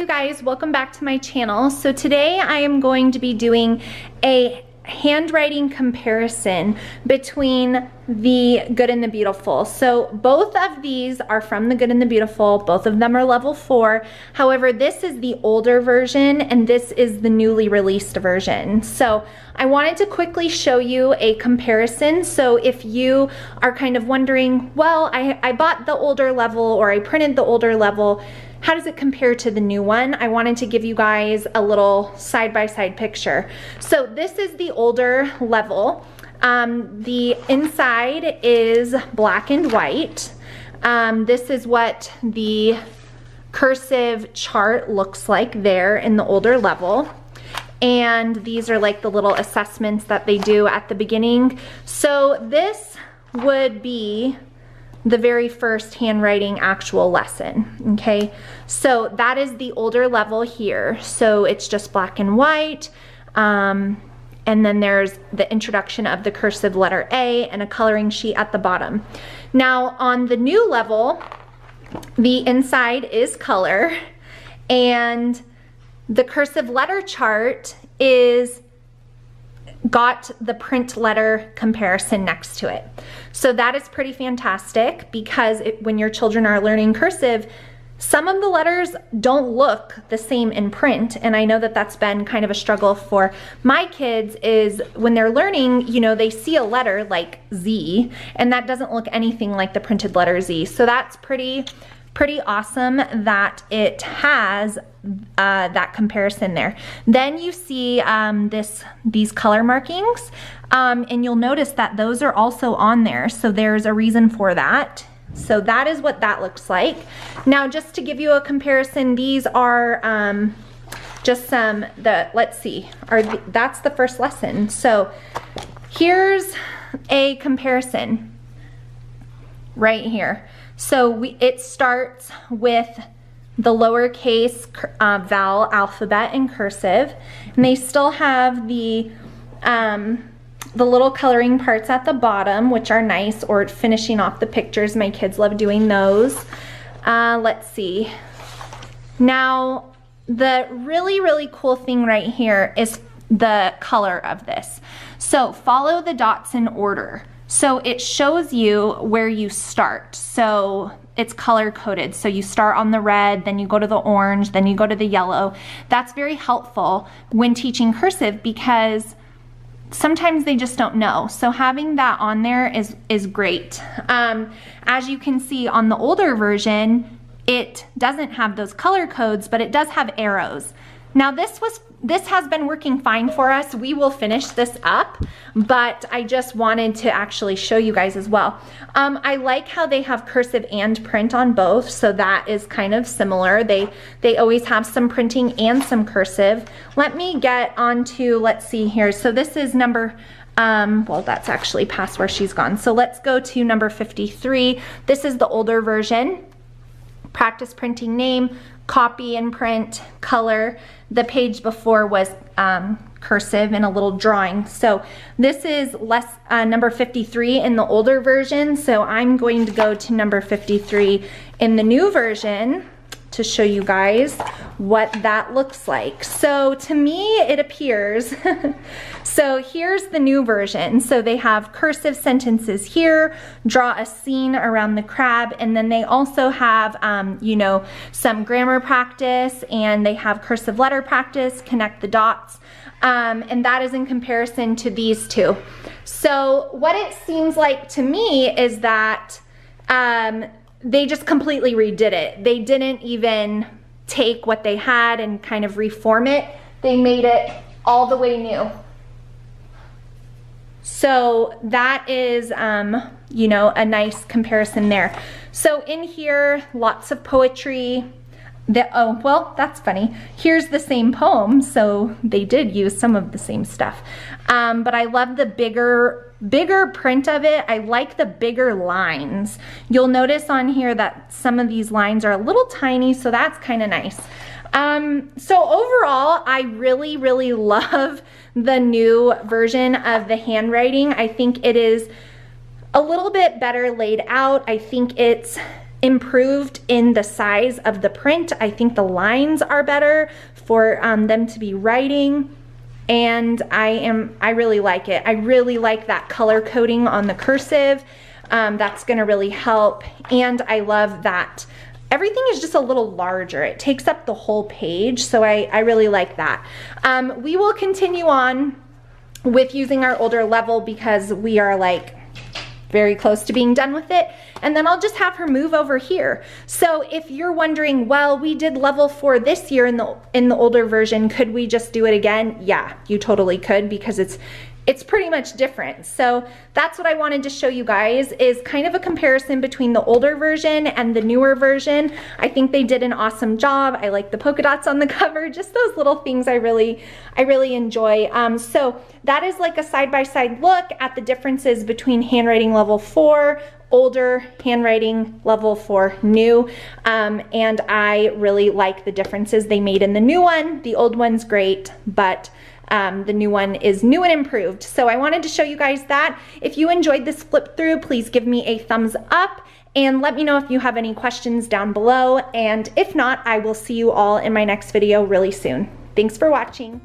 you guys, welcome back to my channel. So today I am going to be doing a handwriting comparison between the Good and the Beautiful. So both of these are from the Good and the Beautiful. Both of them are level four. However, this is the older version and this is the newly released version. So I wanted to quickly show you a comparison. So if you are kind of wondering, well, I, I bought the older level or I printed the older level, how does it compare to the new one? I wanted to give you guys a little side-by-side -side picture. So this is the older level. Um, the inside is black and white. Um, this is what the cursive chart looks like there in the older level. And these are like the little assessments that they do at the beginning. So this would be the very first handwriting actual lesson, okay? So that is the older level here. So it's just black and white. Um, and then there's the introduction of the cursive letter A and a coloring sheet at the bottom. Now on the new level, the inside is color and the cursive letter chart is got the print letter comparison next to it. So that is pretty fantastic because it, when your children are learning cursive, some of the letters don't look the same in print and I know that that's been kind of a struggle for my kids is when they're learning, you know, they see a letter like Z and that doesn't look anything like the printed letter Z. So that's pretty pretty awesome that it has uh, that comparison there. Then you see um, this these color markings um, and you'll notice that those are also on there. So there's a reason for that. So that is what that looks like. Now just to give you a comparison, these are um, just some, the let's see, are the, that's the first lesson. So here's a comparison right here. So we, it starts with the lowercase uh, vowel alphabet in cursive, and they still have the um, the little coloring parts at the bottom, which are nice, or finishing off the pictures. My kids love doing those. Uh, let's see. Now, the really, really cool thing right here is the color of this. So follow the dots in order. So it shows you where you start. So it's color coded. So you start on the red, then you go to the orange, then you go to the yellow. That's very helpful when teaching cursive because sometimes they just don't know. So having that on there is, is great. Um, as you can see on the older version, it doesn't have those color codes, but it does have arrows. Now this was this has been working fine for us. We will finish this up, but I just wanted to actually show you guys as well. Um, I like how they have cursive and print on both, so that is kind of similar. They, they always have some printing and some cursive. Let me get on to, let's see here. So this is number, um, well, that's actually past where she's gone. So let's go to number 53. This is the older version. Practice printing name, copy and print, color. The page before was um, cursive and a little drawing. So this is less uh, number 53 in the older version. So I'm going to go to number 53 in the new version to show you guys what that looks like. So to me, it appears, so here's the new version. So they have cursive sentences here, draw a scene around the crab, and then they also have, um, you know, some grammar practice, and they have cursive letter practice, connect the dots, um, and that is in comparison to these two. So what it seems like to me is that um, they just completely redid it. They didn't even take what they had and kind of reform it. They made it all the way new. So that is, um, you know, a nice comparison there. So in here, lots of poetry. The, oh, well, that's funny. Here's the same poem, so they did use some of the same stuff. Um, but I love the bigger bigger print of it. I like the bigger lines. You'll notice on here that some of these lines are a little tiny, so that's kind of nice. Um, so overall, I really, really love the new version of the handwriting. I think it is a little bit better laid out. I think it's improved in the size of the print. I think the lines are better for um, them to be writing and I am I really like it. I really like that color coding on the cursive. Um, that's gonna really help and I love that everything is just a little larger. It takes up the whole page, so I, I really like that. Um, we will continue on with using our older level because we are like very close to being done with it. And then I'll just have her move over here. So if you're wondering, well, we did level four this year in the in the older version, could we just do it again? Yeah, you totally could because it's it's pretty much different. So that's what I wanted to show you guys is kind of a comparison between the older version and the newer version. I think they did an awesome job. I like the polka dots on the cover, just those little things I really, I really enjoy. Um, so that is like a side-by-side -side look at the differences between handwriting level four, older handwriting level four new um, and I really like the differences they made in the new one the old one's great but um, the new one is new and improved. So I wanted to show you guys that. If you enjoyed this flip through, please give me a thumbs up and let me know if you have any questions down below. And if not, I will see you all in my next video really soon. Thanks for watching.